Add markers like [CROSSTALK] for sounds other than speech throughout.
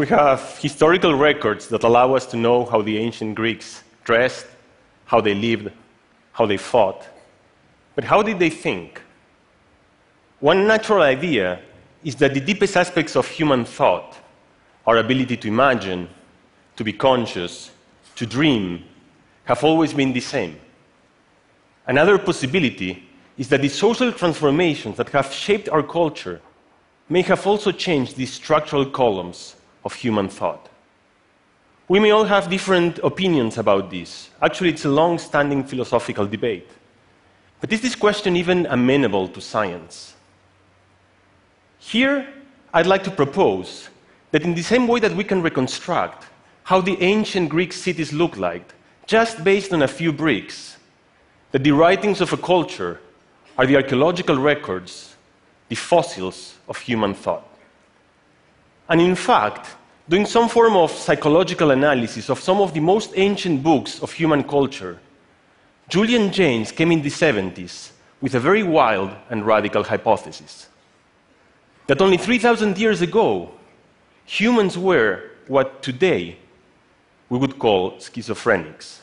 We have historical records that allow us to know how the ancient Greeks dressed, how they lived, how they fought. But how did they think? One natural idea is that the deepest aspects of human thought, our ability to imagine, to be conscious, to dream, have always been the same. Another possibility is that the social transformations that have shaped our culture may have also changed these structural columns of human thought. We may all have different opinions about this. Actually, it's a long standing philosophical debate. But is this question even amenable to science? Here, I'd like to propose that in the same way that we can reconstruct how the ancient Greek cities looked like, just based on a few bricks, that the writings of a culture are the archaeological records, the fossils of human thought. And in fact, doing some form of psychological analysis of some of the most ancient books of human culture, Julian Jaynes came in the 70s with a very wild and radical hypothesis that only 3,000 years ago, humans were what today we would call schizophrenics.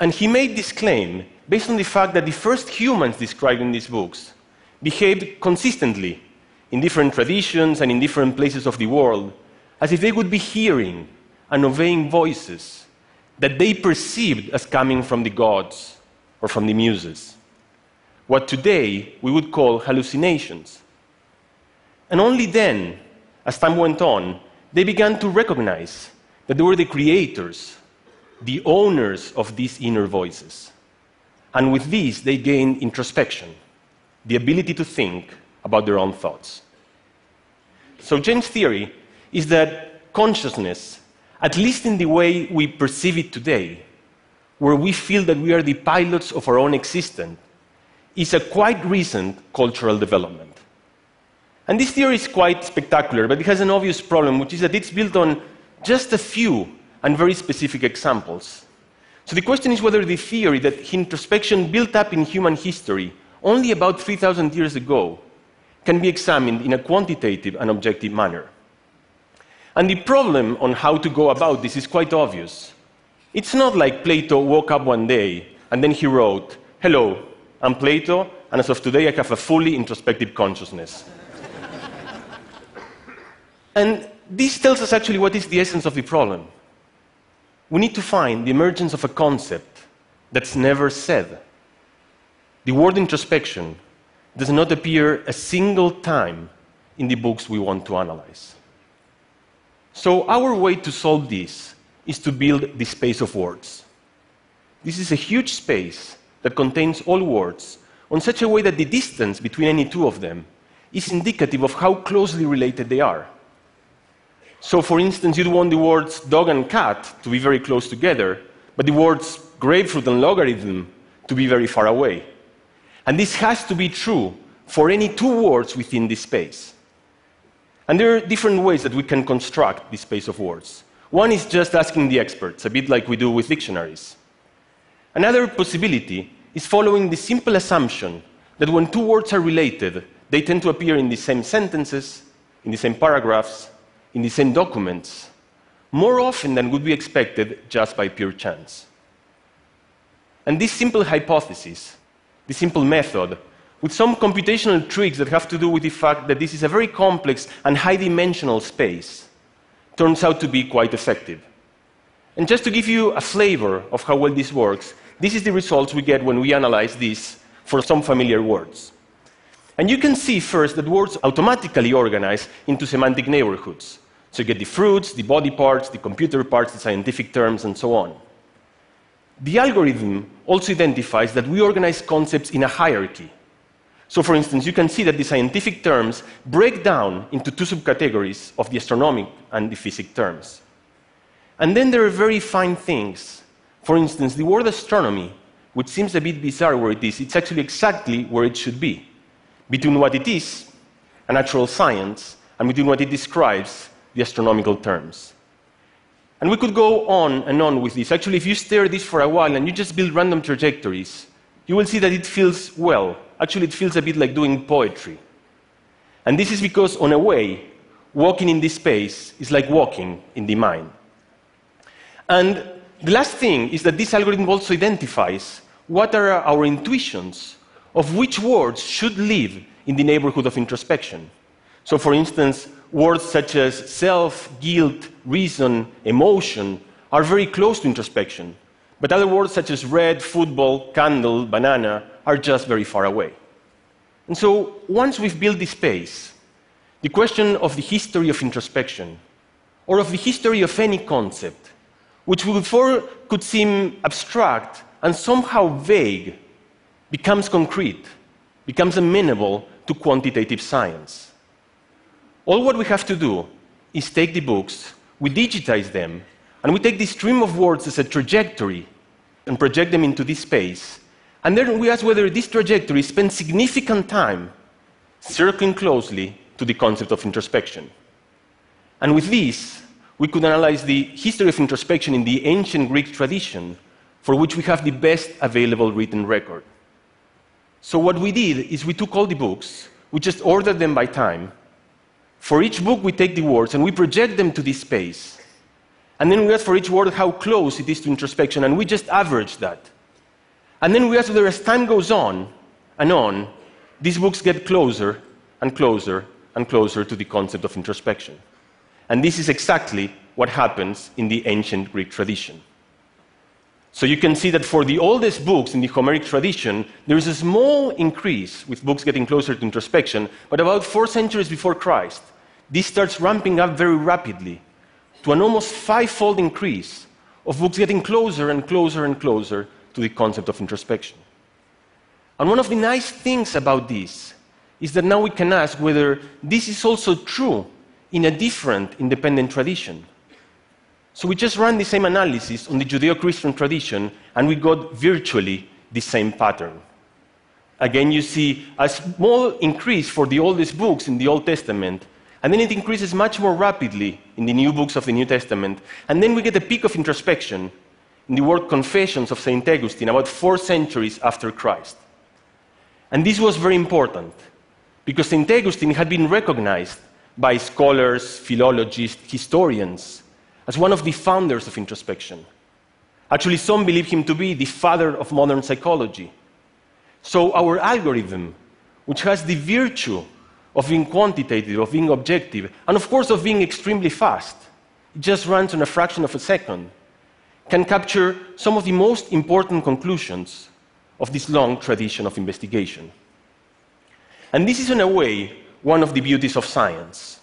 And he made this claim based on the fact that the first humans described in these books behaved consistently in different traditions and in different places of the world as if they would be hearing and obeying voices that they perceived as coming from the gods or from the muses. What today we would call hallucinations. And only then, as time went on, they began to recognize that they were the creators, the owners of these inner voices. And with these, they gained introspection, the ability to think about their own thoughts. So, Jaynes' theory is that consciousness, at least in the way we perceive it today, where we feel that we are the pilots of our own existence, is a quite recent cultural development. And this theory is quite spectacular, but it has an obvious problem, which is that it's built on just a few and very specific examples. So the question is whether the theory that introspection built up in human history only about 3,000 years ago can be examined in a quantitative and objective manner. And the problem on how to go about this is quite obvious. It's not like Plato woke up one day and then he wrote, Hello, I'm Plato, and as of today I have a fully introspective consciousness. [LAUGHS] and this tells us actually what is the essence of the problem. We need to find the emergence of a concept that's never said. The word introspection does not appear a single time in the books we want to analyze. So, our way to solve this is to build the space of words. This is a huge space that contains all words on such a way that the distance between any two of them is indicative of how closely related they are. So, for instance, you'd want the words dog and cat to be very close together, but the words grapefruit and logarithm to be very far away. And this has to be true for any two words within this space. And there are different ways that we can construct this space of words. One is just asking the experts, a bit like we do with dictionaries. Another possibility is following the simple assumption that when two words are related, they tend to appear in the same sentences, in the same paragraphs, in the same documents more often than would be expected just by pure chance. And this simple hypothesis, this simple method, with some computational tricks that have to do with the fact that this is a very complex and high dimensional space, turns out to be quite effective. And just to give you a flavor of how well this works, this is the results we get when we analyze this for some familiar words. And you can see first that words automatically organize into semantic neighborhoods. So you get the fruits, the body parts, the computer parts, the scientific terms, and so on. The algorithm also identifies that we organize concepts in a hierarchy. So, for instance, you can see that the scientific terms break down into two subcategories of the astronomic and the physics terms. And then there are very fine things. For instance, the word astronomy, which seems a bit bizarre where it is, it's actually exactly where it should be between what it is, a natural science, and between what it describes, the astronomical terms. And we could go on and on with this. Actually, if you stare at this for a while and you just build random trajectories, you will see that it feels well. Actually, it feels a bit like doing poetry. And this is because, on a way, walking in this space is like walking in the mind. And the last thing is that this algorithm also identifies what are our intuitions of which words should live in the neighborhood of introspection. So, for instance, words such as self, guilt, reason, emotion are very close to introspection, but other words such as red, football, candle, banana are just very far away. And so, once we've built this space, the question of the history of introspection, or of the history of any concept, which before could seem abstract and somehow vague, becomes concrete, becomes amenable to quantitative science. All what we have to do is take the books, we digitize them, and we take this stream of words as a trajectory and project them into this space. And then we ask whether this trajectory spends significant time circling closely to the concept of introspection. And with this, we could analyze the history of introspection in the ancient Greek tradition, for which we have the best available written record. So, what we did is we took all the books, we just ordered them by time. For each book, we take the words and we project them to this space. And then we ask for each word how close it is to introspection, and we just average that. And then we ask whether as time goes on and on, these books get closer and closer and closer to the concept of introspection. And this is exactly what happens in the ancient Greek tradition. So you can see that for the oldest books in the Homeric tradition, there is a small increase with books getting closer to introspection, but about four centuries before Christ, this starts ramping up very rapidly to an almost five-fold increase of books getting closer and closer and closer to the concept of introspection. And one of the nice things about this is that now we can ask whether this is also true in a different independent tradition. So we just ran the same analysis on the Judeo Christian tradition, and we got virtually the same pattern. Again, you see a small increase for the oldest books in the Old Testament, and then it increases much more rapidly in the new books of the New Testament. And then we get a peak of introspection in the work Confessions of St. Augustine, about four centuries after Christ. And this was very important because St. Augustine had been recognized by scholars, philologists, historians as one of the founders of introspection. Actually, some believe him to be the father of modern psychology. So, our algorithm, which has the virtue of being quantitative, of being objective, and of course of being extremely fast. It just runs in a fraction of a second, can capture some of the most important conclusions of this long tradition of investigation. And this is, in a way, one of the beauties of science,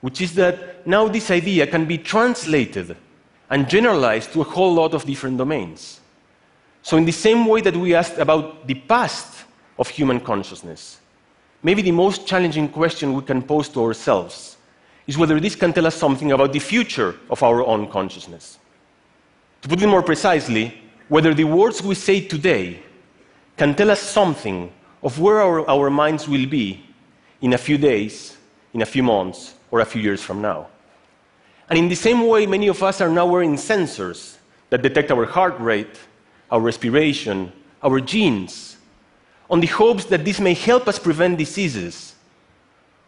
which is that now this idea can be translated and generalized to a whole lot of different domains. So, in the same way that we asked about the past of human consciousness, maybe the most challenging question we can pose to ourselves is whether this can tell us something about the future of our own consciousness. To put it more precisely, whether the words we say today can tell us something of where our, our minds will be in a few days, in a few months, or a few years from now. And in the same way, many of us are now wearing sensors that detect our heart rate, our respiration, our genes, on the hopes that this may help us prevent diseases.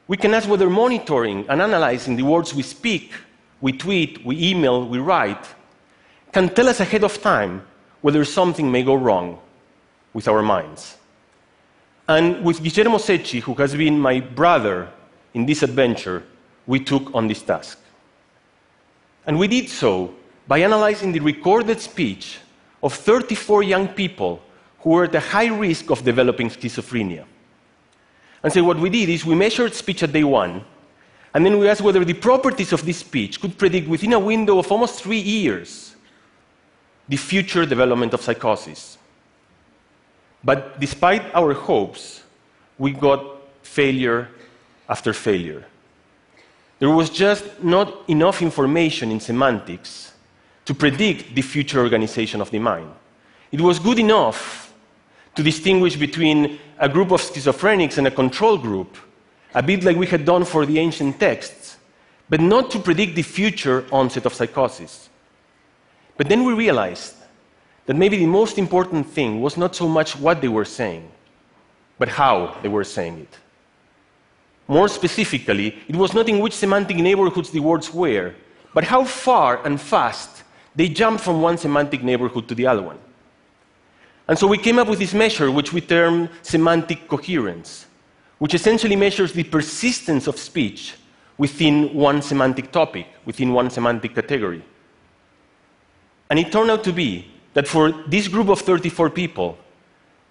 We can ask whether monitoring and analyzing the words we speak, we tweet, we email, we write, can tell us ahead of time whether something may go wrong with our minds. And with Guillermo Cecchi, who has been my brother in this adventure, we took on this task. And we did so by analyzing the recorded speech of 34 young people who were at a high risk of developing schizophrenia. And so what we did is we measured speech at day one, and then we asked whether the properties of this speech could predict within a window of almost three years the future development of psychosis. But despite our hopes, we got failure after failure. There was just not enough information in semantics to predict the future organization of the mind. It was good enough to distinguish between a group of schizophrenics and a control group, a bit like we had done for the ancient texts, but not to predict the future onset of psychosis. But then we realized that maybe the most important thing was not so much what they were saying, but how they were saying it. More specifically, it was not in which semantic neighborhoods the words were, but how far and fast they jumped from one semantic neighborhood to the other one. And so we came up with this measure, which we term semantic coherence, which essentially measures the persistence of speech within one semantic topic, within one semantic category. And it turned out to be that for this group of 34 people,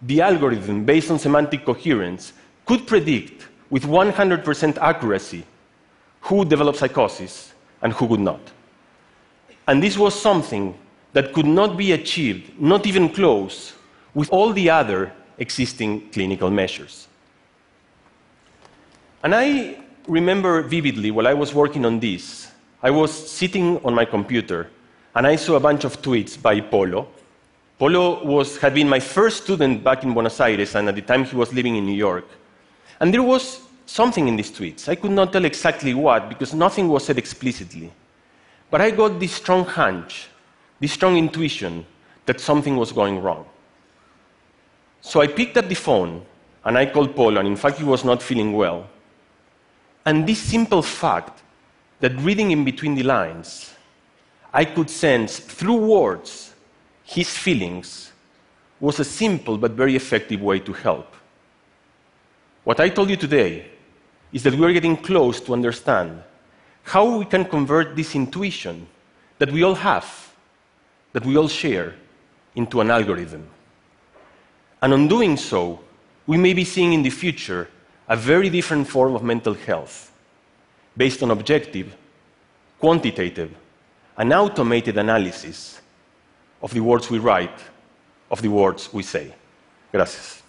the algorithm based on semantic coherence could predict with 100% accuracy who would develop psychosis and who would not. And this was something that could not be achieved, not even close, with all the other existing clinical measures. And I remember vividly while I was working on this, I was sitting on my computer and I saw a bunch of tweets by Polo. Polo was, had been my first student back in Buenos Aires, and at the time he was living in New York. And there was something in these tweets. I could not tell exactly what because nothing was said explicitly. But I got this strong hunch, this strong intuition that something was going wrong. So I picked up the phone and I called Polo, and in fact, he was not feeling well. And this simple fact that reading in between the lines, I could sense through words his feelings was a simple but very effective way to help. What I told you today is that we are getting close to understand how we can convert this intuition that we all have, that we all share, into an algorithm. And on doing so, we may be seeing in the future a very different form of mental health based on objective, quantitative, and automated analysis of the words we write, of the words we say. Gracias.